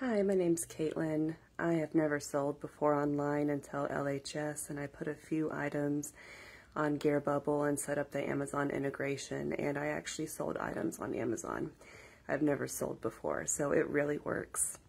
Hi, my name's Caitlin. I have never sold before online until LHS, and I put a few items on Gearbubble and set up the Amazon integration, and I actually sold items on Amazon. I've never sold before, so it really works.